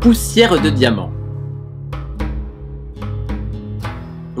Poussière de diamant.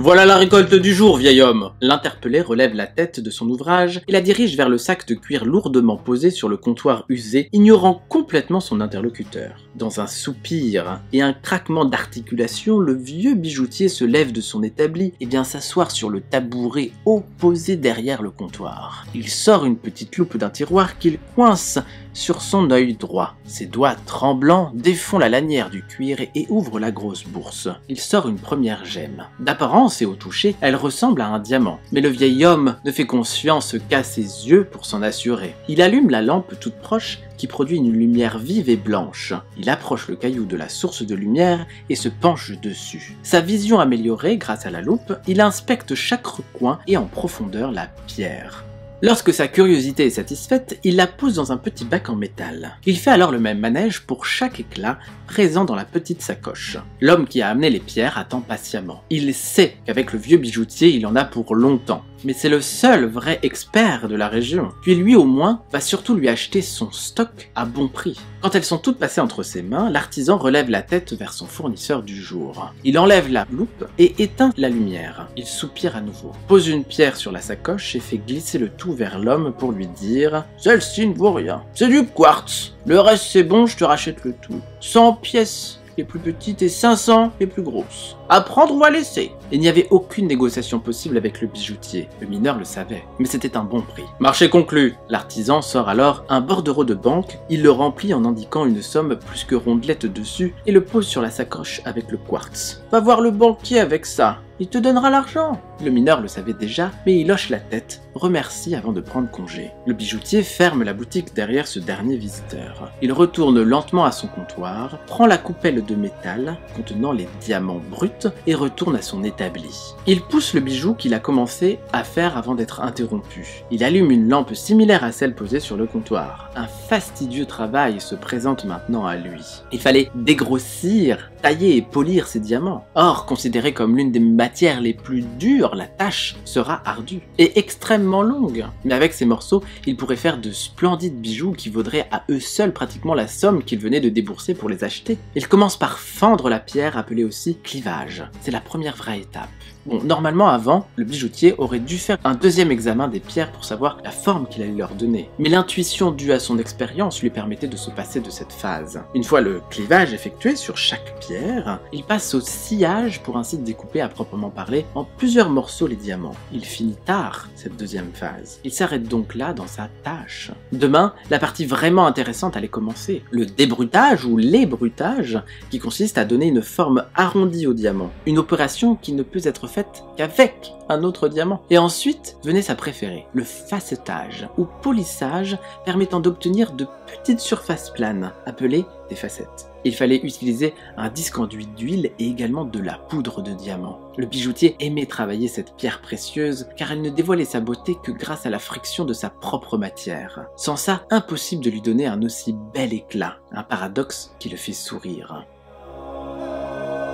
Voilà la récolte du jour, vieil homme L'interpellé relève la tête de son ouvrage et la dirige vers le sac de cuir lourdement posé sur le comptoir usé, ignorant complètement son interlocuteur. Dans un soupir et un craquement d'articulation, le vieux bijoutier se lève de son établi et vient s'asseoir sur le tabouret opposé derrière le comptoir. Il sort une petite loupe d'un tiroir qu'il coince sur son œil droit. Ses doigts tremblants défont la lanière du cuir et ouvrent la grosse bourse. Il sort une première gemme. D'apparence et au toucher, elle ressemble à un diamant. Mais le vieil homme ne fait confiance qu'à ses yeux pour s'en assurer. Il allume la lampe toute proche qui produit une lumière vive et blanche. Il approche le caillou de la source de lumière et se penche dessus. Sa vision améliorée grâce à la loupe, il inspecte chaque recoin et en profondeur la pierre. Lorsque sa curiosité est satisfaite, il la pose dans un petit bac en métal. Il fait alors le même manège pour chaque éclat présent dans la petite sacoche. L'homme qui a amené les pierres attend patiemment. Il sait qu'avec le vieux bijoutier, il en a pour longtemps. Mais c'est le seul vrai expert de la région. Puis lui au moins va surtout lui acheter son stock à bon prix. Quand elles sont toutes passées entre ses mains, l'artisan relève la tête vers son fournisseur du jour. Il enlève la loupe et éteint la lumière. Il soupire à nouveau, pose une pierre sur la sacoche et fait glisser le tout vers l'homme pour lui dire « Celle-ci ne vaut rien, c'est du quartz, le reste c'est bon, je te rachète le tout. 100 pièces les plus petites et 500 les plus grosses. À prendre ou à laisser Il n'y avait aucune négociation possible avec le bijoutier. Le mineur le savait, mais c'était un bon prix. Marché conclu L'artisan sort alors un bordereau de banque, il le remplit en indiquant une somme plus que rondelette dessus et le pose sur la sacoche avec le quartz. Va voir le banquier avec ça, il te donnera l'argent. Le mineur le savait déjà, mais il hoche la tête, remercie avant de prendre congé. Le bijoutier ferme la boutique derrière ce dernier visiteur. Il retourne lentement à son comptoir, prend la coupelle de métal contenant les diamants bruts et retourne à son établi. Il pousse le bijou qu'il a commencé à faire avant d'être interrompu. Il allume une lampe similaire à celle posée sur le comptoir. Un fastidieux travail se présente maintenant à lui. Il fallait dégrossir, tailler et polir ses diamants. Or, considéré comme l'une des matières les plus dures, la tâche sera ardue et extrêmement longue. Mais avec ces morceaux, il pourrait faire de splendides bijoux qui vaudraient à eux seuls pratiquement la somme qu'il venait de débourser pour les acheter. Il commence par fendre la pierre, appelée aussi clivage. C'est la première vraie étape. Bon, normalement avant, le bijoutier aurait dû faire un deuxième examen des pierres pour savoir la forme qu'il allait leur donner. Mais l'intuition due à son expérience lui permettait de se passer de cette phase. Une fois le clivage effectué sur chaque pierre, il passe au sillage pour ainsi découper à proprement parler en plusieurs morceaux les diamants. Il finit tard cette deuxième phase. Il s'arrête donc là dans sa tâche. Demain, la partie vraiment intéressante allait commencer. Le débrutage ou l'ébrutage qui consiste à donner une forme arrondie au diamant. Une opération qui ne peut être faite qu'avec un autre diamant. Et ensuite venait sa préférée, le facettage ou polissage permettant d'obtenir de petites surfaces planes, appelées des facettes. Il fallait utiliser un disque enduit d'huile et également de la poudre de diamant. Le bijoutier aimait travailler cette pierre précieuse car elle ne dévoilait sa beauté que grâce à la friction de sa propre matière. Sans ça, impossible de lui donner un aussi bel éclat, un paradoxe qui le fait sourire.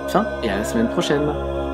Fin et à la semaine prochaine